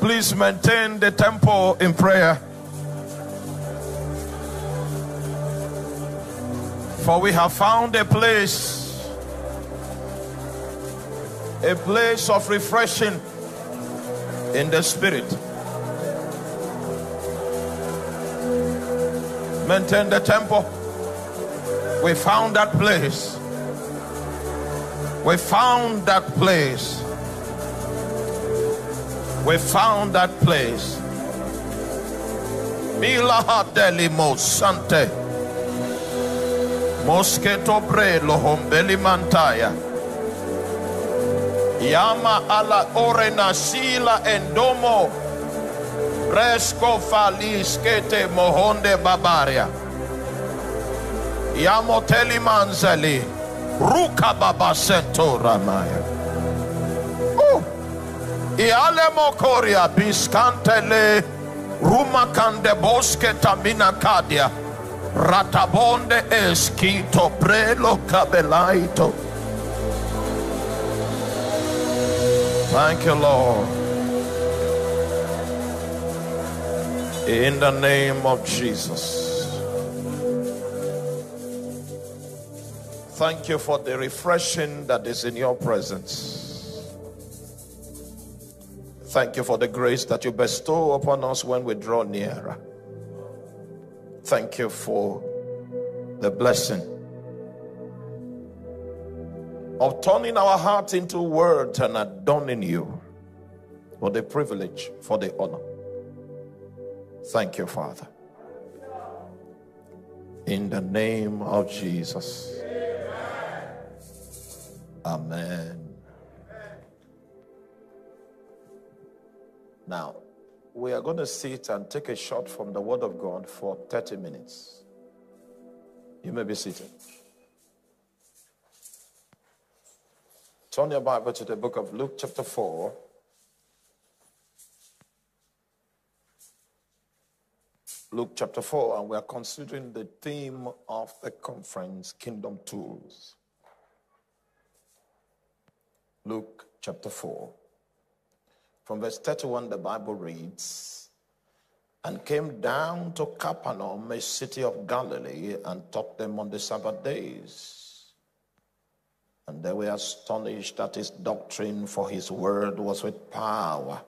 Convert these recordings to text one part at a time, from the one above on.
Please maintain the tempo in prayer. For we have found a place, a place of refreshing in the spirit. Maintain the tempo. We found that place. We found that place. We found that place. Mila delimo sante. Mosquito brelo hombeli mantaya. Yama ala orena sila endomo. Resco falis kete mohonde babaria. Yamo telimanzeli. Ruka baba sento ramaya. Oh. Iale mokoria biskantele. Ruma kande boske tamina kadia. Ratabonde esquito prelo cabelaito. Thank you, Lord. In the name of Jesus. Thank you for the refreshing that is in your presence. Thank you for the grace that you bestow upon us when we draw nearer. Thank you for the blessing of turning our hearts into words and adorning you for the privilege, for the honor. Thank you, Father. In the name of Jesus. Amen. Now, we are going to sit and take a shot from the Word of God for 30 minutes. You may be seated. Turn your Bible to the book of Luke, chapter 4. Luke chapter 4, and we are considering the theme of the conference Kingdom Tools. Luke chapter 4. From verse 31, the Bible reads, And came down to Capernaum, a city of Galilee, and taught them on the Sabbath days. And they were astonished at his doctrine, for his word was with power.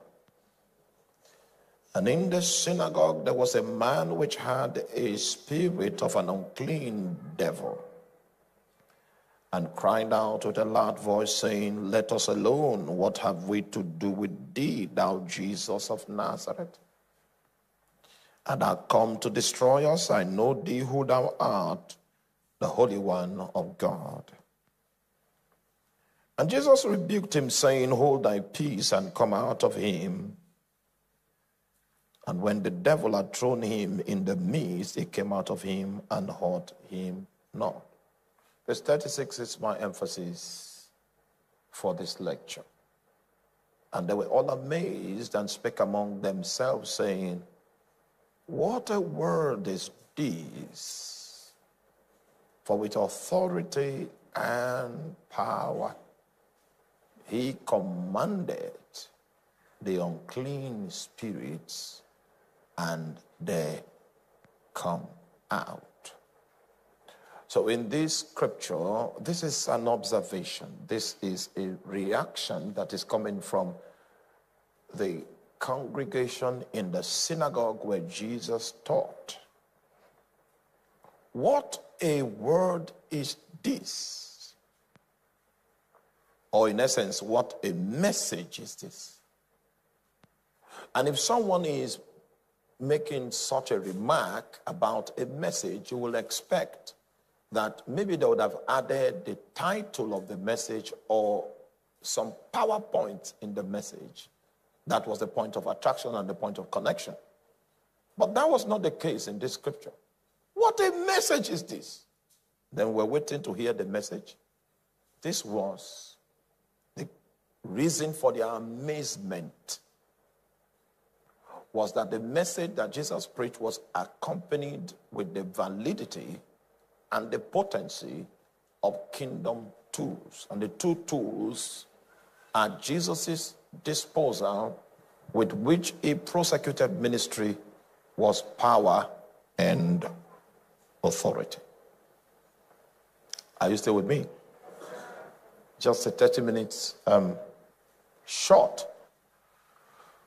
And in the synagogue there was a man which had a spirit of an unclean devil, and cried out with a loud voice, saying, Let us alone. What have we to do with thee, thou Jesus of Nazareth? And I come to destroy us. I know thee who thou art, the Holy One of God. And Jesus rebuked him, saying, Hold thy peace and come out of him. And when the devil had thrown him in the midst, he came out of him and hurt him not. Verse 36 is my emphasis for this lecture. And they were all amazed and spake among themselves, saying, What a word is this! For with authority and power he commanded the unclean spirits and they come out. So, in this scripture, this is an observation. This is a reaction that is coming from the congregation in the synagogue where Jesus taught. What a word is this? Or, in essence, what a message is this? And if someone is making such a remark about a message, you will expect that maybe they would have added the title of the message or some PowerPoint in the message. That was the point of attraction and the point of connection. But that was not the case in this scripture. What a message is this? Then we're waiting to hear the message. This was the reason for their amazement was that the message that Jesus preached was accompanied with the validity and the potency of kingdom tools. And the two tools are Jesus' disposal with which he prosecuted ministry was power and authority. Are you still with me? Just a 30 minutes um, short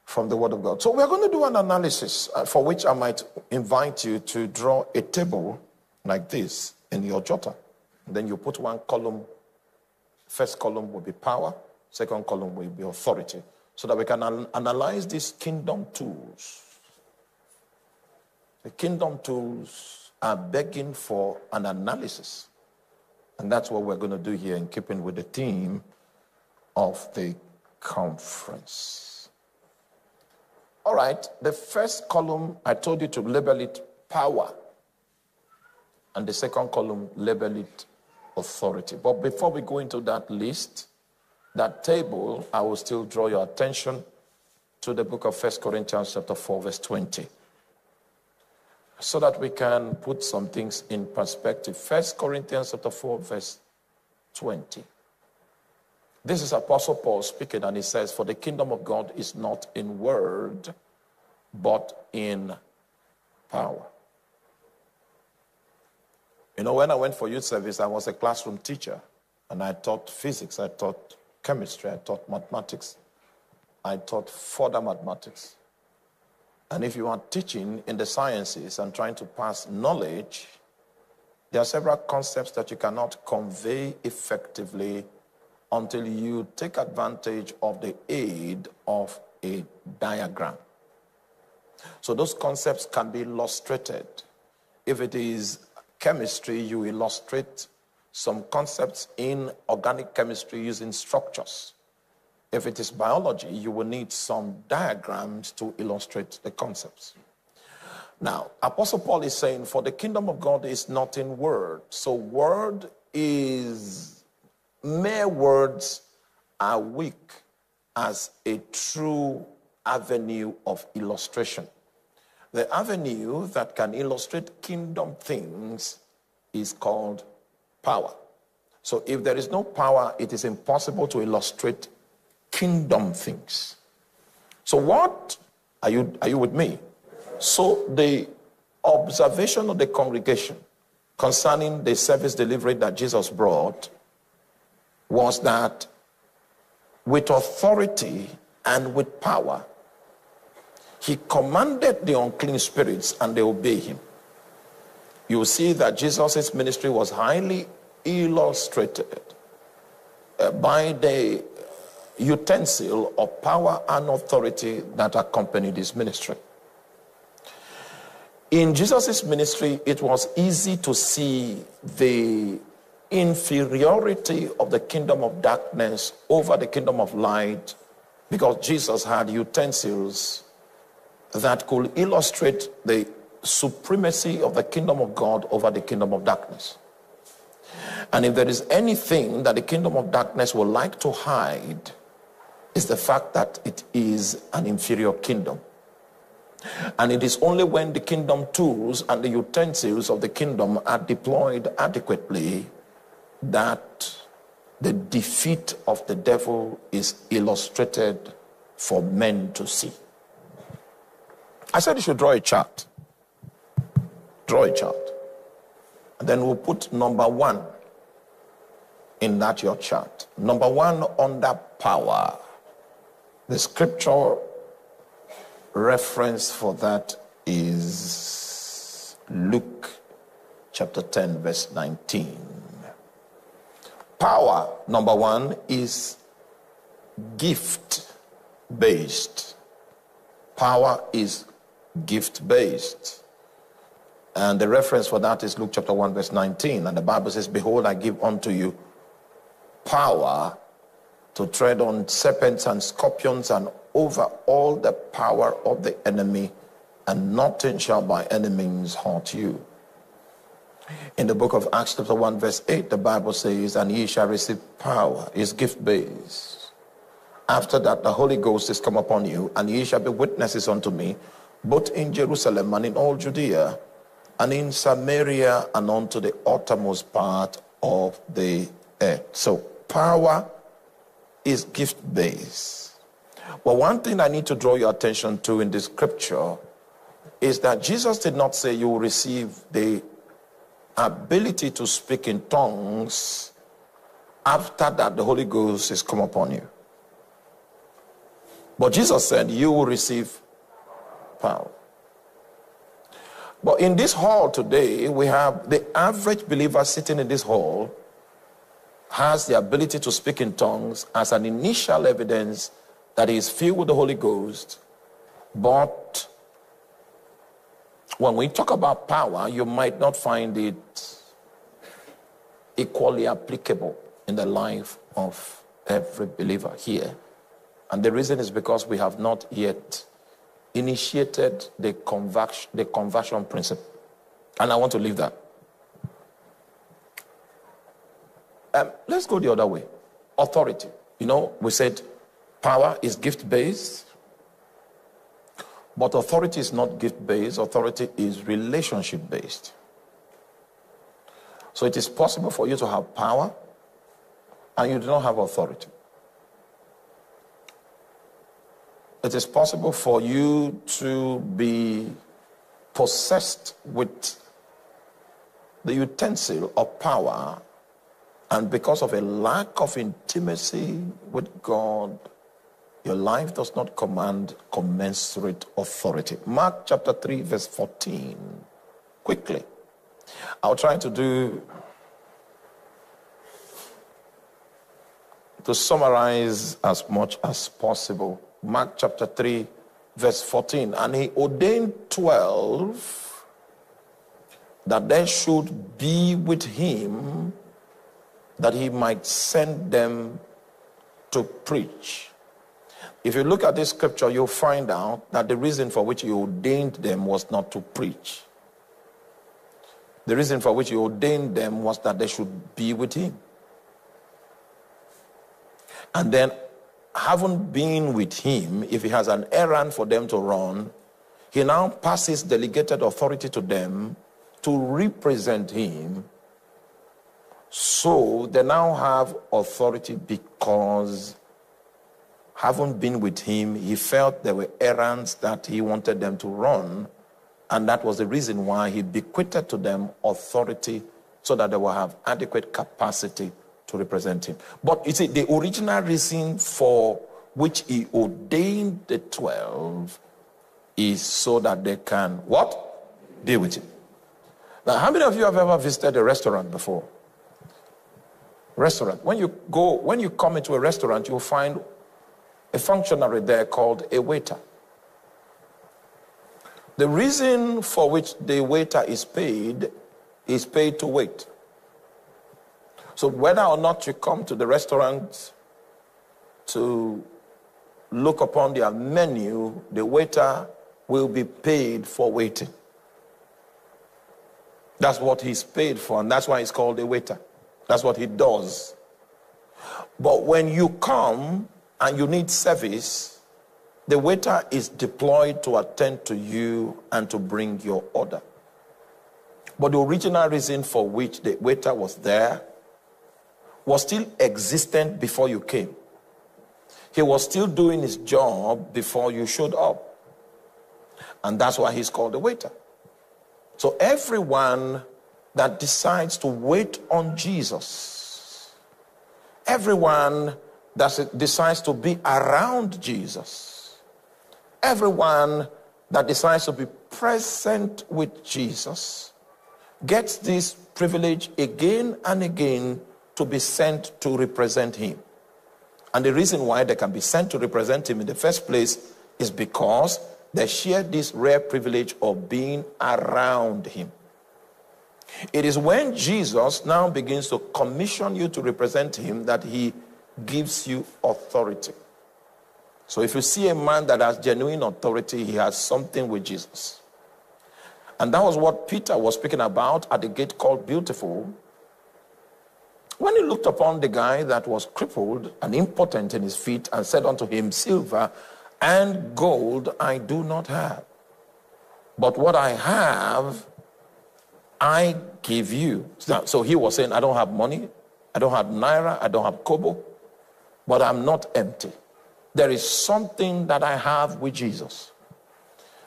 from the Word of God. So we're going to do an analysis uh, for which I might invite you to draw a table like this in your jotter. And then you put one column. First column will be power. Second column will be authority. So that we can an- analyze these kingdom tools. The kingdom tools are begging for an analysis. And that's what we're going to do here in keeping with the theme of the conference. All right, the first column, I told you to label it power. And the second column, label it authority. But before we go into that list, that table, I will still draw your attention to the book of First Corinthians chapter 4, verse 20. So that we can put some things in perspective. First Corinthians chapter 4, verse 20. This is Apostle Paul speaking, and he says, For the kingdom of God is not in word, but in power. You know, when I went for youth service, I was a classroom teacher, and I taught physics, I taught chemistry, I taught mathematics, I taught further mathematics. And if you are teaching in the sciences and trying to pass knowledge, there are several concepts that you cannot convey effectively until you take advantage of the aid of a diagram. So those concepts can be illustrated. If it is chemistry, you illustrate some concepts in organic chemistry using structures. If it is biology, you will need some diagrams to illustrate the concepts. Now, Apostle Paul is saying, For the kingdom of God is not in word. So, word is mere words are weak as a true avenue of illustration. The avenue that can illustrate kingdom things is called power. So if there is no power, it is impossible to illustrate kingdom things. So what are you are you with me? So the observation of the congregation concerning the service delivery that Jesus brought was that with authority and with power, he commanded the unclean spirits and they obey him. You see that Jesus' ministry was highly illustrated uh, by the utensil of power and authority that accompanied his ministry. In Jesus' ministry, it was easy to see the inferiority of the kingdom of darkness over the kingdom of light because Jesus had utensils that could illustrate the supremacy of the kingdom of God over the kingdom of darkness. And if there is anything that the kingdom of darkness would like to hide, is the fact that it is an inferior kingdom. And it is only when the kingdom tools and the utensils of the kingdom are deployed adequately that the defeat of the devil is illustrated for men to see. I said you should draw a chart. Draw a chart. And then we'll put number one in that your chart. Number one under power. The scripture reference for that is Luke chapter 10, verse 19. Power, number one, is gift based. Power is gift based. And the reference for that is Luke chapter 1, verse 19. And the Bible says, Behold, I give unto you power to tread on serpents and scorpions and over all the power of the enemy, and nothing shall by any means hurt you. In the book of Acts, chapter 1, verse 8, the Bible says, And ye shall receive power, is gift based. After that, the Holy Ghost is come upon you, and ye shall be witnesses unto me, both in Jerusalem and in all Judea, and in Samaria, and unto the uttermost part of the earth. So, power is gift based. Well, one thing I need to draw your attention to in the scripture is that Jesus did not say you will receive the ability to speak in tongues after that the Holy Ghost is come upon you. But Jesus said you will receive power. But in this hall today, we have the average believer sitting in this hall has the ability to speak in tongues as an initial evidence that he is filled with the Holy Ghost. But when we talk about power, you might not find it equally applicable in the life of every believer here. And the reason is because we have not yet initiated the conversion, the conversion principle. And I want to leave that. Um, let's go the other way. Authority. You know, we said power is gift based, but authority is not gift based, authority is relationship based. So it is possible for you to have power and you do not have authority. It is possible for you to be possessed with the utensil of power, and because of a lack of intimacy with God, your life does not command commensurate authority. Mark chapter 3, verse 14. Quickly. I'll try to do to summarize as much as possible. Mark chapter 3, verse 14. And he ordained 12 that they should be with him that he might send them to preach. If you look at this scripture, you'll find out that the reason for which he ordained them was not to preach. The reason for which he ordained them was that they should be with him. And then, having been with him, if he has an errand for them to run, he now passes delegated authority to them to represent him. So they now have authority because, haven't been with him, he felt there were errands that he wanted them to run. And that was the reason why he bequeathed to them authority so that they will have adequate capacity to represent him. But you see, the original reason for which he ordained the 12 is so that they can what? Deal with it. Now, how many of you have ever visited a restaurant before? Restaurant. When you go, when you come into a restaurant, you'll find a functionary there called a waiter. The reason for which the waiter is paid is paid to wait. So whether or not you come to the restaurant to look upon their menu, the waiter will be paid for waiting. That's what he's paid for, and that's why he's called a waiter. That's what he does. But when you come and you need service, the waiter is deployed to attend to you and to bring your order. But the original reason for which the waiter was there was still existent before you came. He was still doing his job before you showed up. And that's why he's called a waiter. So everyone that decides to wait on Jesus, everyone that decides to be around Jesus, everyone that decides to be present with Jesus gets this privilege again and again to be sent to represent him. And the reason why they can be sent to represent him in the first place is because they share this rare privilege of being around him. It is when Jesus now begins to commission you to represent him that he gives you authority. So if you see a man that has genuine authority, he has something with Jesus. And that was what Peter was speaking about at the gate called Beautiful when he looked upon the guy that was crippled and impotent in his feet and said unto him, Silver and gold I do not have, but what I have I give you. So he was saying, I don't have money, I don't have naira, I don't have kobo, but I'm not empty there is something that I have with Jesus.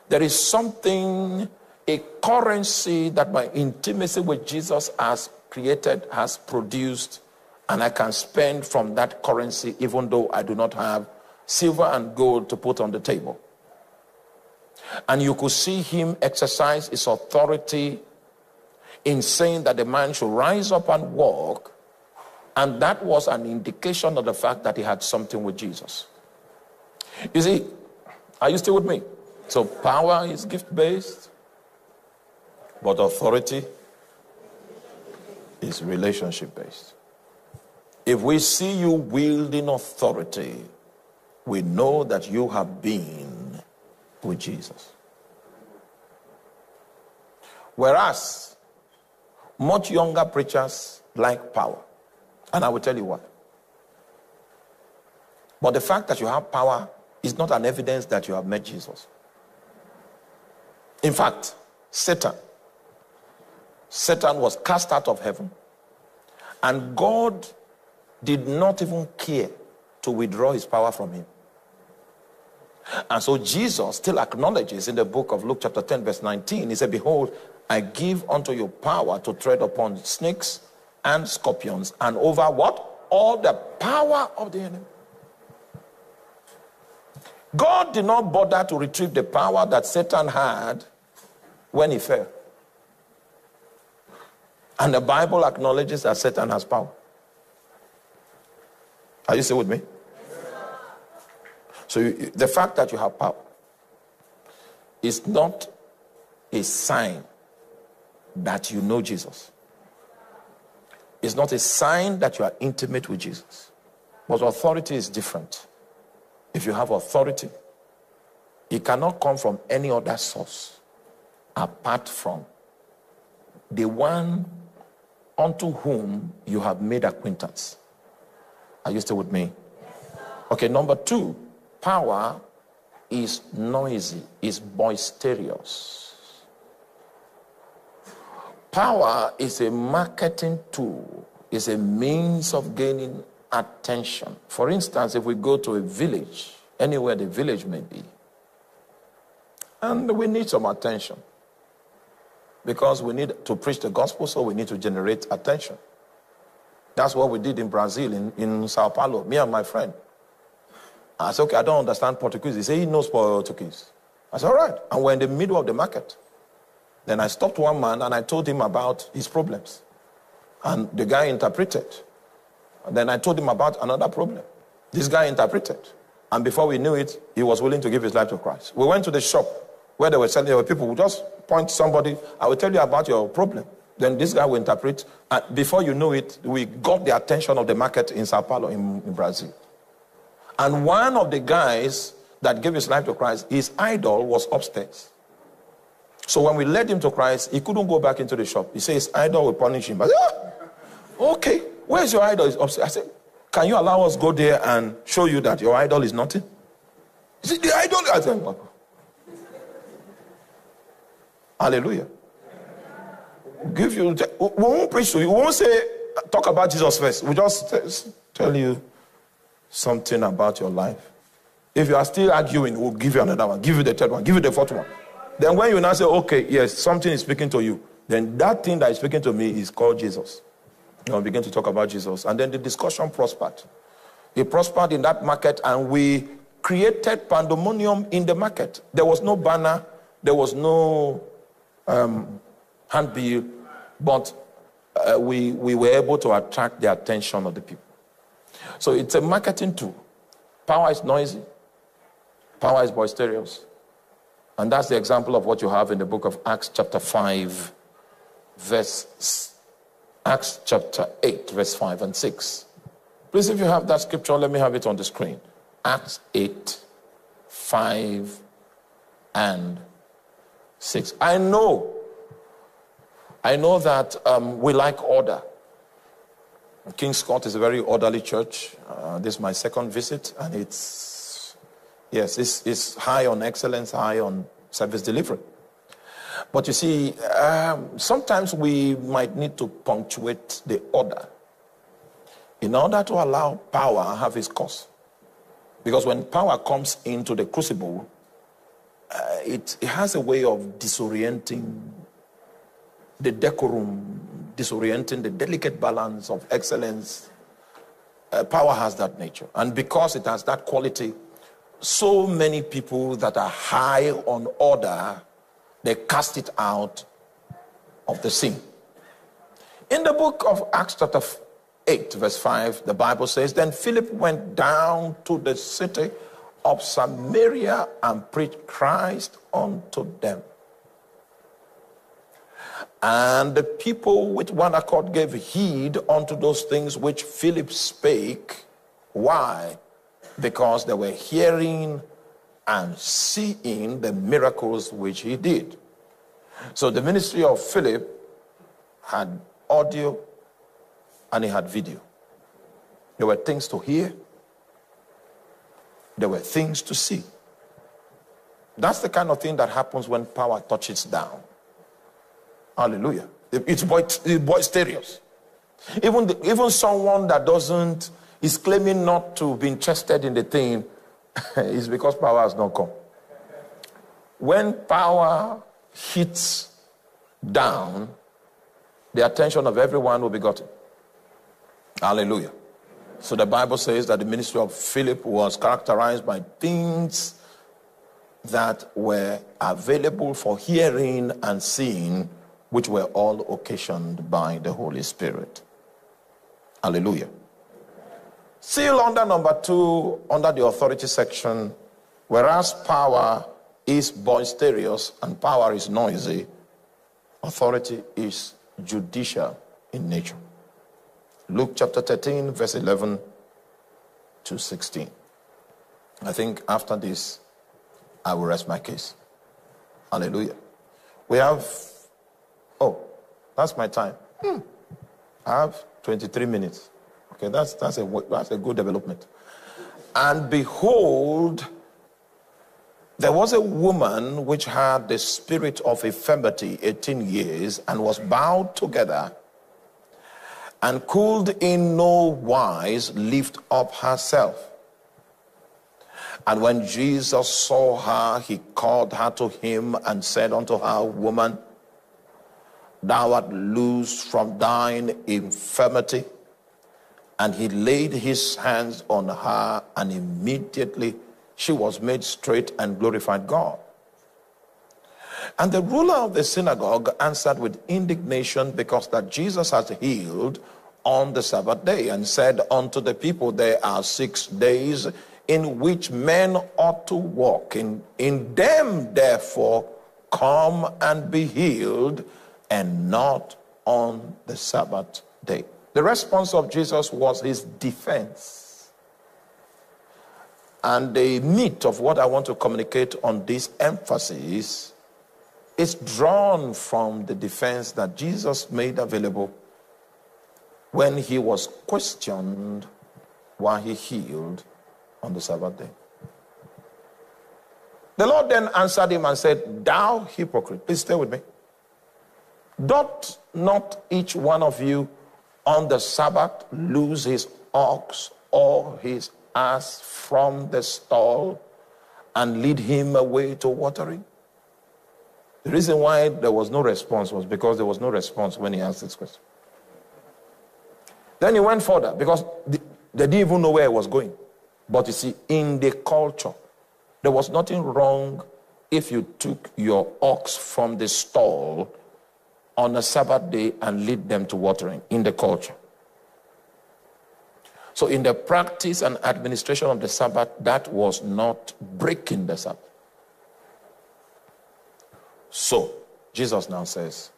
There is something, a currency that my intimacy with Jesus has created, has produced, and I can spend from that currency even though I do not have silver and gold to put on the table. And you could see him exercise his authority in saying that the man should rise up and walk. And that was an indication of the fact that he had something with Jesus. You see, are you still with me? So power is gift based, but authority is relationship based. If we see you wielding authority, we know that you have been with Jesus. Whereas much younger preachers like power. And I will tell you what. But the fact that you have power is not an evidence that you have met Jesus. In fact, Satan, Satan was cast out of heaven, and God did not even care to withdraw his power from him. And so Jesus still acknowledges in the book of Luke, chapter 10, verse 19, he said, Behold, I give unto you power to tread upon snakes and scorpions and over what? All the power of the enemy. God did not bother to retrieve the power that Satan had when he fell. And the Bible acknowledges that Satan has power. Are you still with me? So you, the fact that you have power is not a sign that you know Jesus. It's not a sign that you are intimate with Jesus. But authority is different. If you have authority, it cannot come from any other source apart from the one unto whom you have made acquaintance. Are you still with me? Okay, number two, power is noisy, is boisterous. Power is a marketing tool, is a means of gaining attention. For instance, if we go to a village, anywhere the village may be, and we need some attention because we need to preach the gospel, so we need to generate attention. That's what we did in Brazil, in, in Sao Paulo, me and my friend. I said, okay, I don't understand Portuguese. He said, he knows Portuguese. I said, all right. And we're in the middle of the market. Then I stopped one man and I told him about his problems. And the guy interpreted. And then I told him about another problem. This guy interpreted. And before we knew it, he was willing to give his life to Christ. We went to the shop where they were there people who just point somebody, I will tell you about your problem. Then this guy will interpret. And before you know it, we got the attention of the market in Sao Paulo, in, in Brazil. And one of the guys that gave his life to Christ, his idol was upstairs. So when we led him to Christ, he couldn't go back into the shop. He says, idol will punish him. I said, ah, okay, where's your idol? upstairs?" I said, can you allow us go there and show you that your idol is nothing? He said, the idol. I said, Hallelujah. Give you, we won't preach to you. We won't say, talk about Jesus first. We just tell you something about your life. If you are still arguing, we'll give you another one, give you the third one, give you the fourth one. Then when you now say, okay, yes, something is speaking to you, then that thing that is speaking to me is called Jesus. You know, begin to talk about Jesus. And then the discussion prospered. It prospered in that market, and we created pandemonium in the market. There was no banner, there was no um, handbill, but uh, we, we were able to attract the attention of the people. So it's a marketing tool. Power is noisy, power is boisterous. And that's the example of what you have in the book of Acts, chapter 5, verse Acts chapter 8, verse 5 and 6. Please, if you have that scripture, let me have it on the screen. Acts 8, 5 and 6. I know, I know that um, we like order. King Scott is a very orderly church. Uh, this is my second visit, and it's Yes, it's, it's high on excellence, high on service delivery. But you see, um, sometimes we might need to punctuate the order in order to allow power have its course. Because when power comes into the crucible, uh, it, it has a way of disorienting the decorum, disorienting the delicate balance of excellence. Uh, power has that nature. And because it has that quality, so many people that are high on order, they cast it out of the scene. In the book of Acts, chapter 8, verse 5, the Bible says, Then Philip went down to the city of Samaria and preached Christ unto them. And the people with one accord gave heed unto those things which Philip spake. Why? Because they were hearing and seeing the miracles which he did. So the ministry of Philip had audio and he had video. There were things to hear, there were things to see. That's the kind of thing that happens when power touches down. Hallelujah. It's, boisterous. Even, the, even someone that doesn't, is claiming not to be interested in the thing, is because power has not come. When power hits down, the attention of everyone will be gotten. Hallelujah. So the Bible says that the ministry of Philip was characterized by things that were available for hearing and seeing, which were all occasioned by the Holy Spirit. Hallelujah. Seal under number two, under the authority section, whereas power is boisterous and power is noisy, authority is judicial in nature. Luke chapter 13, verse 11 to 16. I think after this, I will rest my case. Hallelujah. We have, oh, that's my time. Hmm. I have 23 minutes. Okay, that's, that's, a, that's a good development. And behold, there was a woman which had the spirit of infirmity 18 years and was bowed together and could in no wise lift up herself. And when Jesus saw her, he called her to him and said unto her, Woman, thou art loosed from thine infirmity. And he laid his hands on her, and immediately she was made straight and glorified God. And the ruler of the synagogue answered with indignation because that Jesus has healed on the Sabbath day and said unto the people, There are six days in which men ought to walk. In, in them, therefore, come and be healed, and not on the Sabbath day. The response of Jesus was his defense. And the meat of what I want to communicate on this emphasis is drawn from the defense that Jesus made available when he was questioned why he healed on the Sabbath day. The Lord then answered him and said, Thou hypocrite, please stay with me. Doth not each one of you on the Sabbath lose his ox or his ass from the stall and lead him away to watering? The reason why there was no response was because there was no response when he asked this question. Then he went further because they didn't even know where he was going. But you see, in the culture, there was nothing wrong if you took your ox from the stall on a Sabbath day and lead them to watering in the culture. So, in the practice and administration of the Sabbath, that was not breaking the Sabbath. So, Jesus now says,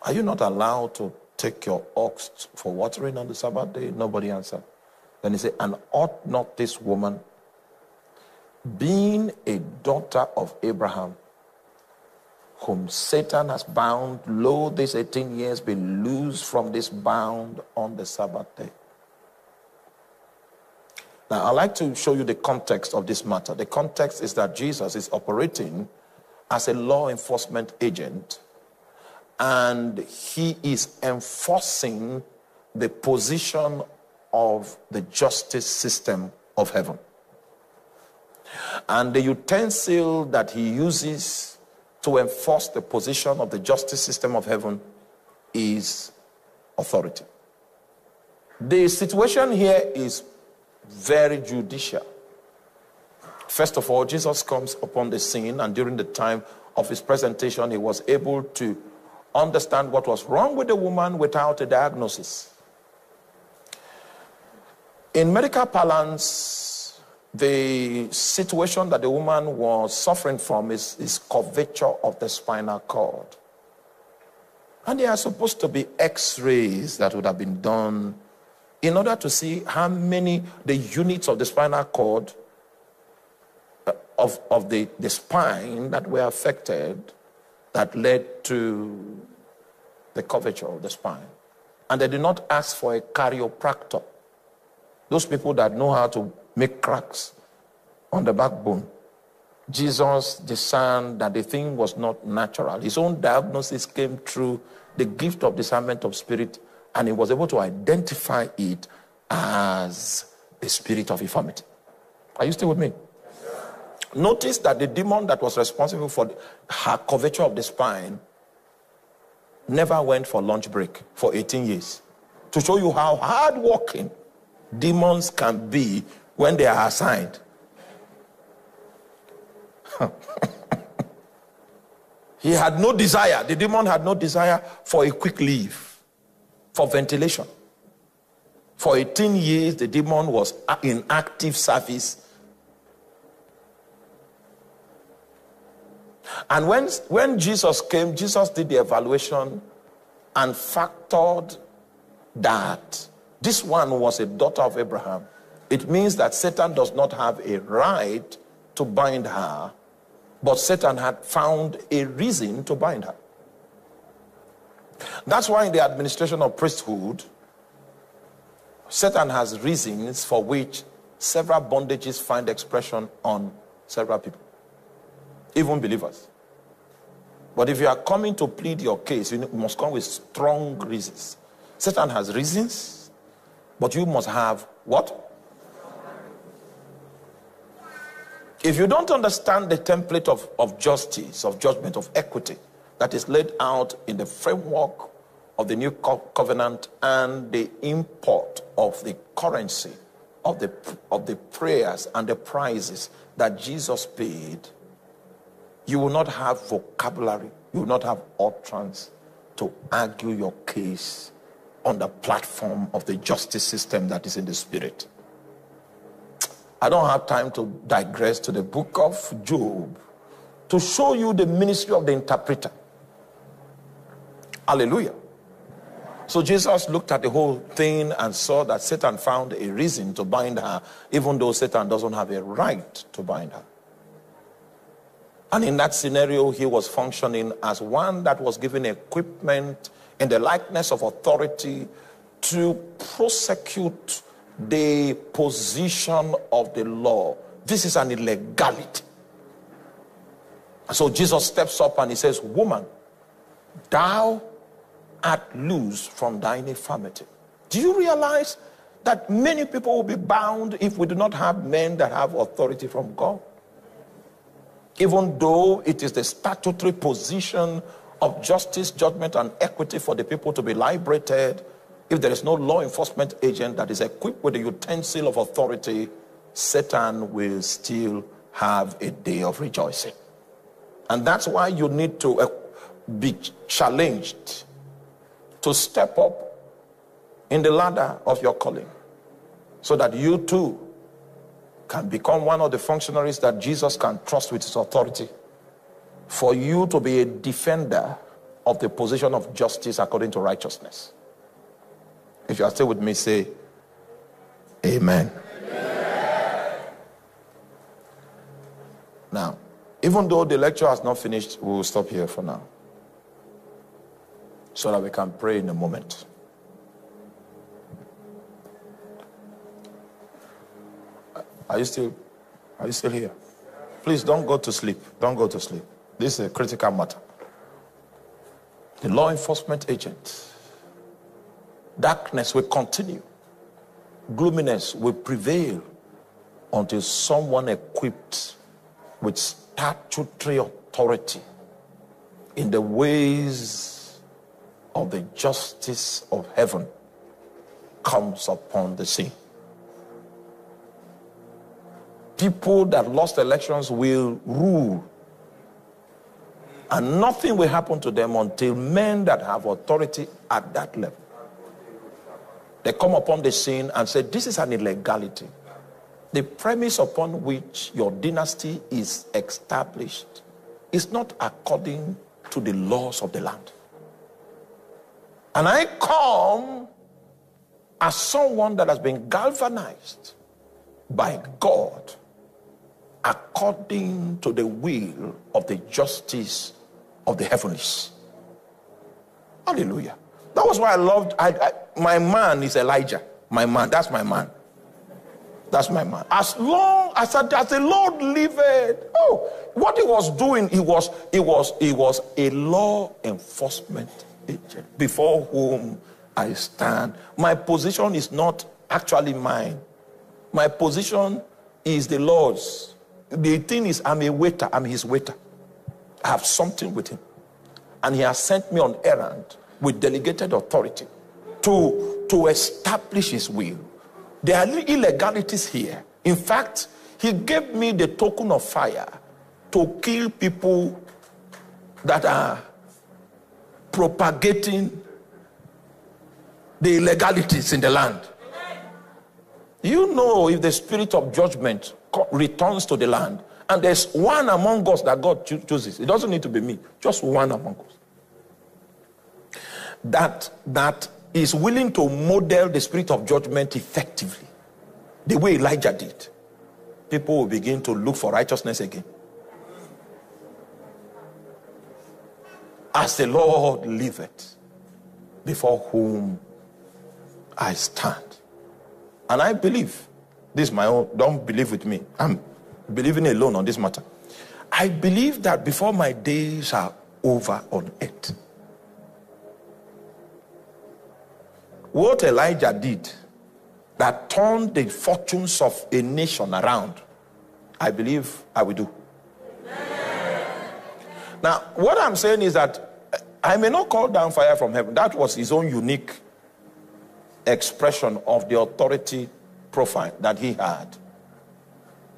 Are you not allowed to take your ox for watering on the Sabbath day? Nobody answered. Then he said, And ought not this woman, being a daughter of Abraham, whom Satan has bound, lo, these 18 years be loosed from this bound on the Sabbath day. Now, I'd like to show you the context of this matter. The context is that Jesus is operating as a law enforcement agent and he is enforcing the position of the justice system of heaven. And the utensil that he uses to enforce the position of the justice system of heaven is authority. The situation here is very judicial. First of all, Jesus comes upon the scene, and during the time of his presentation, he was able to understand what was wrong with the woman without a diagnosis. In medical parlance, the situation that the woman was suffering from is, is curvature of the spinal cord. And there are supposed to be x rays that would have been done in order to see how many the units of the spinal cord of, of the, the spine that were affected that led to the curvature of the spine. And they did not ask for a chiropractor. Those people that know how to make cracks on the backbone. Jesus discerned that the thing was not natural. His own diagnosis came through the gift of discernment of spirit, and he was able to identify it as the spirit of infirmity. Are you still with me? Notice that the demon that was responsible for her curvature of the spine never went for lunch break for 18 years. To show you how hard working demons can be when they are assigned. he had no desire, the demon had no desire for a quick leave, for ventilation. For 18 years, the demon was in active service And when, when Jesus came, Jesus did the evaluation and factored that this one was a daughter of Abraham. It means that Satan does not have a right to bind her, but Satan had found a reason to bind her. That's why in the administration of priesthood, Satan has reasons for which several bondages find expression on several people even believers. But if you are coming to plead your case, you must come with strong reasons. Satan has reasons, but you must have what? If you don't understand the template of, of justice, of judgment, of equity that is laid out in the framework of the new co- covenant and the import of the currency of the, of the prayers and the prizes that Jesus paid, you will not have vocabulary, you will not have utterance to argue your case on the platform of the justice system that is in the spirit. I don't have time to digress to the book of Job to show you the ministry of the interpreter. Hallelujah. So Jesus looked at the whole thing and saw that Satan found a reason to bind her, even though Satan doesn't have a right to bind her. And in that scenario, he was functioning as one that was given equipment in the likeness of authority to prosecute the position of the law. This is an illegality. So Jesus steps up and he says, Woman, thou art loose from thine infirmity. Do you realize that many people will be bound if we do not have men that have authority from God? Even though it is the statutory position of justice, judgment, and equity for the people to be liberated, if there is no law enforcement agent that is equipped with the utensil of authority, Satan will still have a day of rejoicing. And that's why you need to uh, be challenged to step up in the ladder of your calling so that you too can become one of the functionaries that Jesus can trust with his authority. For you to be a defender of the position of justice according to righteousness. If you are still with me, say, Amen. Amen. Now, even though the lecture has not finished, we will stop here for now. So that we can pray in a moment. Are you still are you still here? Please don't go to sleep. Don't go to sleep. This is a critical matter. The law enforcement agent. Darkness will continue. Gloominess will prevail until someone equipped with statutory authority in the ways of the justice of heaven comes upon the scene. People that lost elections will rule. And nothing will happen to them until men that have authority at that level. They come upon the scene and say, This is an illegality. The premise upon which your dynasty is established is not according to the laws of the land. And I come as someone that has been galvanized by God according to the will of the justice of the heavens. Hallelujah. That was why I loved I, I, my man is Elijah. My man, that's my man. That's my man. As long as, as the Lord liveth, oh, what he was doing, he was, he was, he was a law enforcement agent before whom I stand. My position is not actually mine. My position is the Lord's. The thing is, I'm a waiter, I'm his waiter. I have something with him. And he has sent me on errand with delegated authority to, to establish his will. There are illegalities here. In fact, he gave me the token of fire to kill people that are propagating the illegalities in the land. You know, if the spirit of judgment returns to the land, and there's one among us that God chooses, it doesn't need to be me, just one among us. That, that is willing to model the spirit of judgment effectively, the way Elijah did, people will begin to look for righteousness again. As the Lord liveth, before whom I stand. And I believe, this is my own, don't believe with me. I'm believing alone on this matter. I believe that before my days are over on earth, What Elijah did that turned the fortunes of a nation around, I believe I will do. Now, what I'm saying is that uh, I may not call down fire from heaven. That was his own unique expression of the authority profile that he had.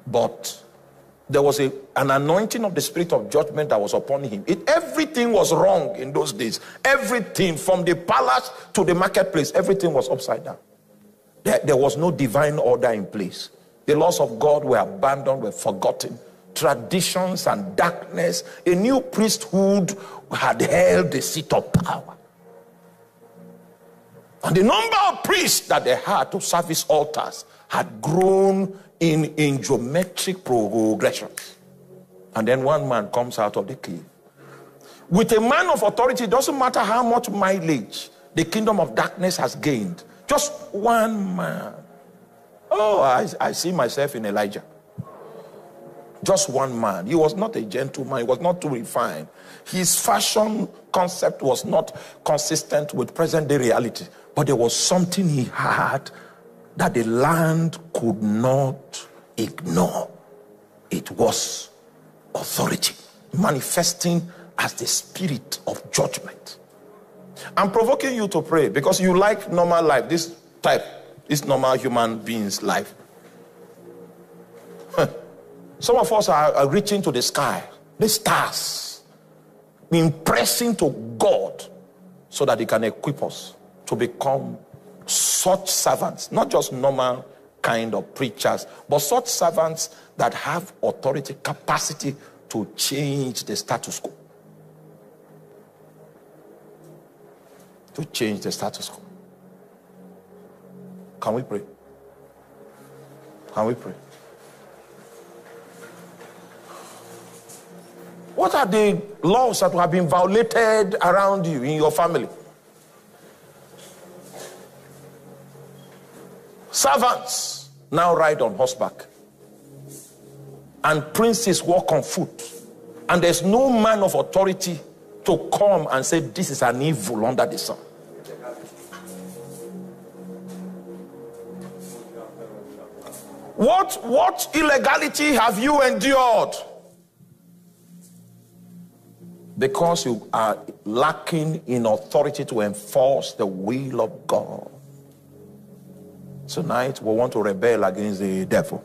But there was a, an anointing of the spirit of judgment that was upon him. It, everything was wrong in those days. Everything from the palace to the marketplace, everything was upside down. There, there was no divine order in place. The laws of God were abandoned, were forgotten. Traditions and darkness, a new priesthood had held the seat of power. And the number of priests that they had to service altars had grown in, in geometric progression. And then one man comes out of the cave. With a man of authority, it doesn't matter how much mileage the kingdom of darkness has gained. Just one man. Oh, I, I see myself in Elijah. Just one man. He was not a gentleman, he was not too refined. His fashion concept was not consistent with present day reality, but there was something he had that the land could not ignore. It was authority manifesting as the spirit of judgment. I'm provoking you to pray because you like normal life, this type, this normal human being's life. Some of us are, are reaching to the sky, the stars, impressing to God so that He can equip us to become such servants, not just normal kind of preachers, but such servants that have authority, capacity to change the status quo. To change the status quo. Can we pray? Can we pray? What are the laws that have been violated around you in your family? Servants now ride on horseback, and princes walk on foot. And there's no man of authority to come and say, This is an evil under the sun. What, what illegality have you endured? Because you are lacking in authority to enforce the will of God. Tonight, we want to rebel against the devil.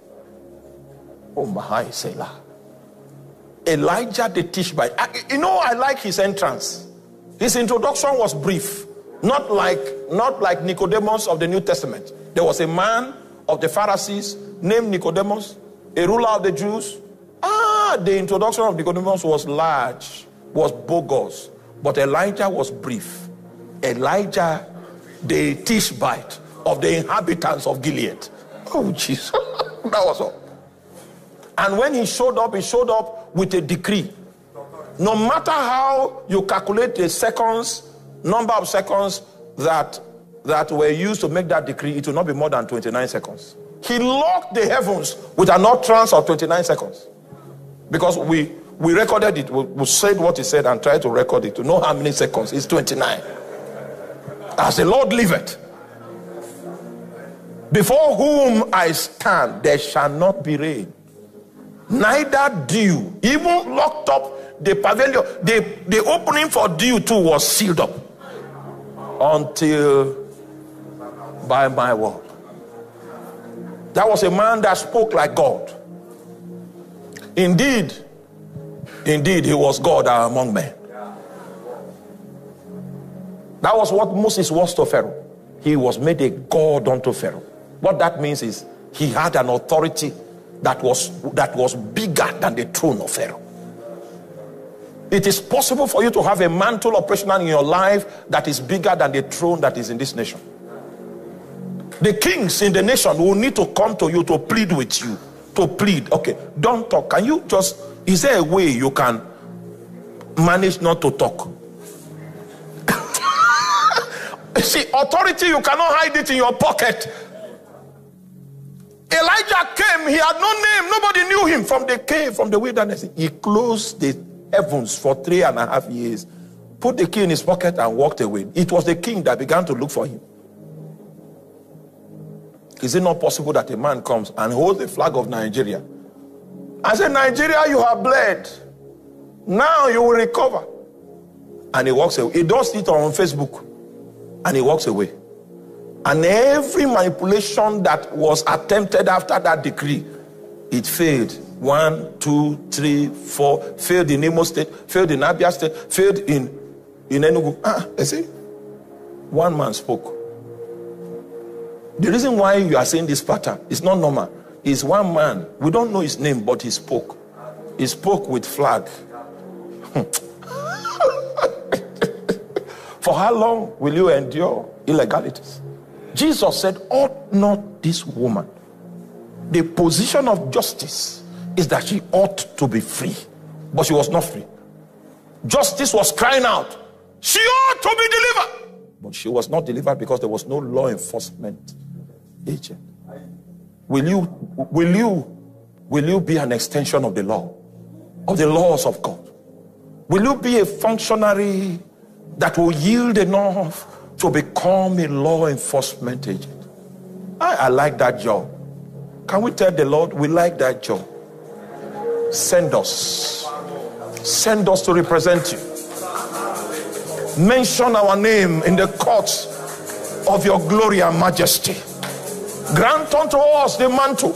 Oh, my Selah. Elijah the Tishbite. You know, I like his entrance. His introduction was brief, not like not like Nicodemus of the New Testament. There was a man of the Pharisees named Nicodemus, a ruler of the Jews. Ah, the introduction of Nicodemus was large, was bogus, but Elijah was brief. Elijah, the Tishbite of the inhabitants of Gilead. Oh, Jesus. that was all. And when he showed up, he showed up with a decree. No matter how you calculate the seconds, number of seconds that, that were used to make that decree, it will not be more than 29 seconds. He locked the heavens with an utterance of 29 seconds. Because we, we recorded it, we, we said what he said and tried to record it to know how many seconds. It's 29. As the Lord liveth, before whom I stand, there shall not be rain neither dew. Even locked up the pavilion, the, the opening for dew too was sealed up until by my word. That was a man that spoke like God. Indeed, indeed, he was God among men. That was what Moses was to Pharaoh. He was made a God unto Pharaoh. What that means is he had an authority that was that was bigger than the throne of Pharaoh. It is possible for you to have a mantle operational in your life that is bigger than the throne that is in this nation. The kings in the nation will need to come to you to plead with you. To plead. Okay, don't talk. Can you just, is there a way you can manage not to talk? See, authority, you cannot hide it in your pocket. Elijah came, he had no name, nobody knew him from the cave, from the wilderness. He closed the heavens for three and a half years, put the key in his pocket, and walked away. It was the king that began to look for him. Is it not possible that a man comes and holds the flag of Nigeria? I said, Nigeria, you have bled. Now you will recover. And he walks away. He does it on Facebook. And he walks away. And every manipulation that was attempted after that decree, it failed. One, two, three, four, failed in Imo State, failed in Abia State, failed in, in Enugu. Ah, you see? One man spoke. The reason why you are seeing this pattern is not normal. Is one man. We don't know his name, but he spoke. He spoke with flag. For how long will you endure illegalities? Jesus said, Ought not this woman? The position of justice is that she ought to be free, but she was not free. Justice was crying out, She ought to be delivered, but she was not delivered because there was no law enforcement agent. Will you, will you, will you be an extension of the law, of the laws of God? Will you be a functionary that will yield enough to become a law enforcement agent. I, I like that job. Can we tell the Lord we like that job? Send us. Send us to represent you. Mention our name in the courts of your glory and majesty. Grant unto us the mantle,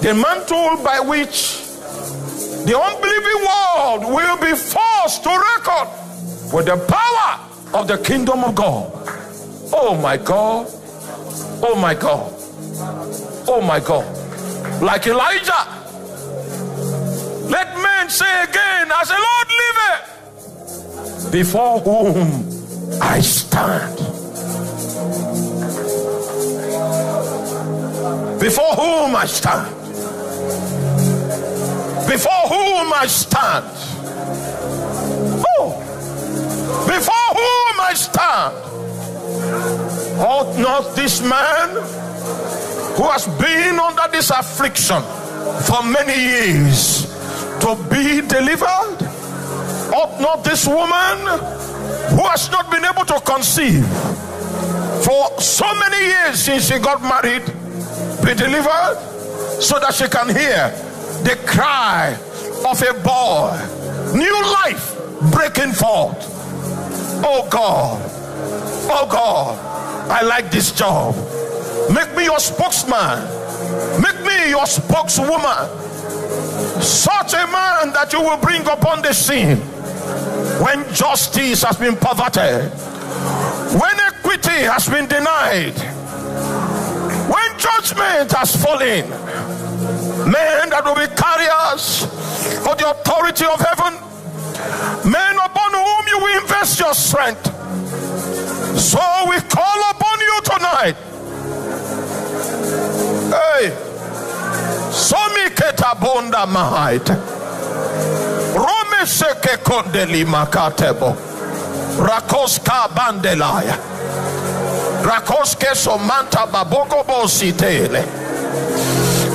the mantle by which the unbelieving world will be forced to record with the power of the kingdom of God. Oh my God. Oh my God. Oh my God. Like Elijah. Let men say again, as the Lord liveth, before whom I stand. Before whom I stand. Before whom I stand. I stand. Ought not this man who has been under this affliction for many years to be delivered? Ought not this woman who has not been able to conceive for so many years since she got married be delivered? so that she can hear the cry of a boy. New life breaking forth. Oh God, oh God, I like this job. Make me your spokesman, make me your spokeswoman. Such a man that you will bring upon the scene. When justice has been perverted, when equity has been denied, when judgment has fallen. Men that will be carriers for the authority of heaven, men upon whom you will invest your strength. So we call upon you tonight. Hey, Somi ketabonda mahait. Rome seke kondeli makatebo. Rakoska bandelaya. Rakoske somanta baboko bositele.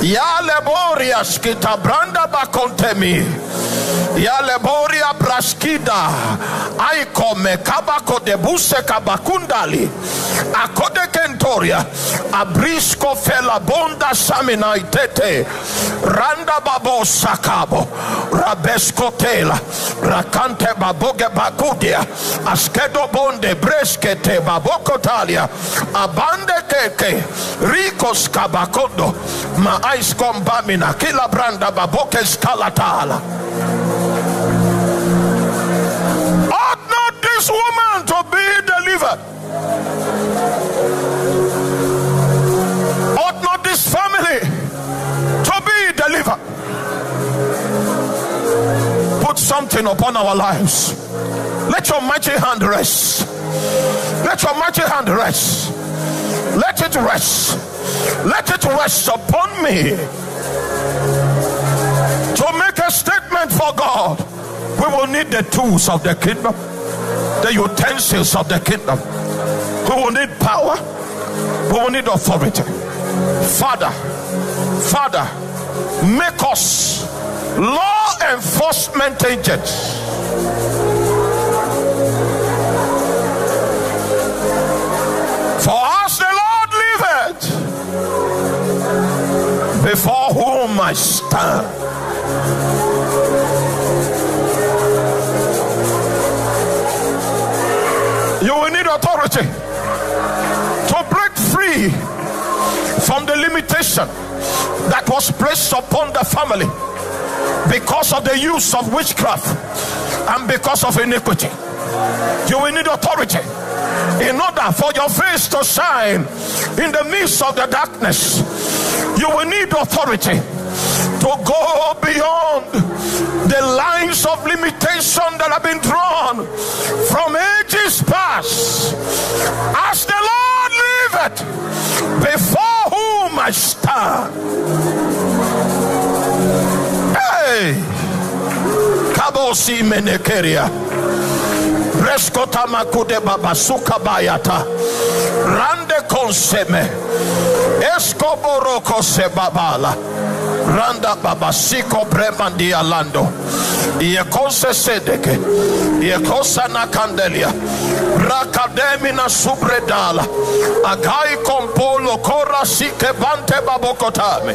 Yale boria skita branda bakontemi. Yale boria braskida. Aiko me kabako de buse kabakundali. Akode kentoria. Abrisco fela bonda samina itete. Randa babo sakabo. Rabesco tela. Rakante baboge bakudia. Askedo bonde breskete baboko talia. Abande keke. Ricos kabakondo. Ma ais kombamina. Kila branda baboke skalatala. This woman to be delivered? Ought not this family to be delivered? Put something upon our lives. Let your mighty hand rest. Let your mighty hand rest. Let it rest. Let it rest upon me. To make a statement for God, we will need the tools of the kingdom, the utensils of the kingdom. We will need power. We will need authority. Father, Father, make us law enforcement agents. For us the Lord liveth, before whom I stand. Authority to break free from the limitation that was placed upon the family because of the use of witchcraft and because of iniquity. You will need authority in order for your face to shine in the midst of the darkness. You will need authority to go beyond the lines of limitation that have been drawn from ages past. As the Lord liveth, before whom I stand. Hey, Kabosi Menekeria. Reskota makude babasuka bayata. Rande konseme. Escoboroko se babala. Randa babasiko bremandi alando. Iekose sedeke. Iekosa na kandelia. Rakademi na subredala. Agai kompolo kora sike bante babokotame.